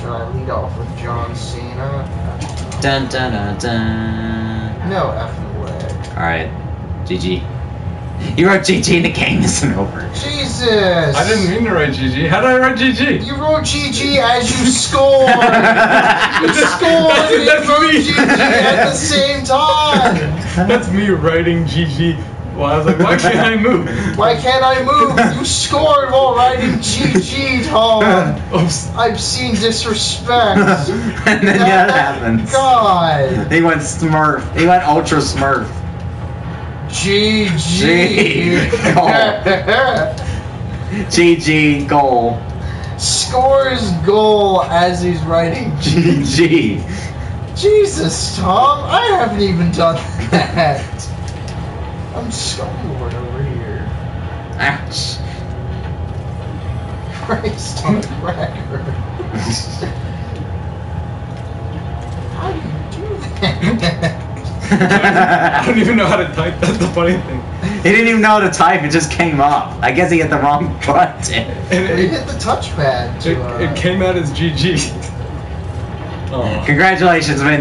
Should I lead off with John Cena? Dun dun dun dun. No effing way. Alright. GG. You wrote GG and the game isn't over. Jesus! I didn't mean to write GG. How did I write GG? You wrote GG as you scored! you scored that's- and that's wrote me. GG at the same time! That's me writing GG. Well, I was like, why can't I move? Why can't I move? You scored while writing GG, Tom! Oops. I've seen disrespect. and then yeah, that happens. God. He went Smurf. He went Ultra Smurf. GG. GG goal. Scores goal as he's writing GG. Jesus, Tom, I haven't even done that. I'm scoreboard over here. Ouch. Christ on a cracker. How do you do that? I don't even know how to type. That's the funny thing. He didn't even know how to type. It just came up. I guess he hit the wrong button. And you it, hit the touchpad it, uh, it came out as GG. Oh. Congratulations, man.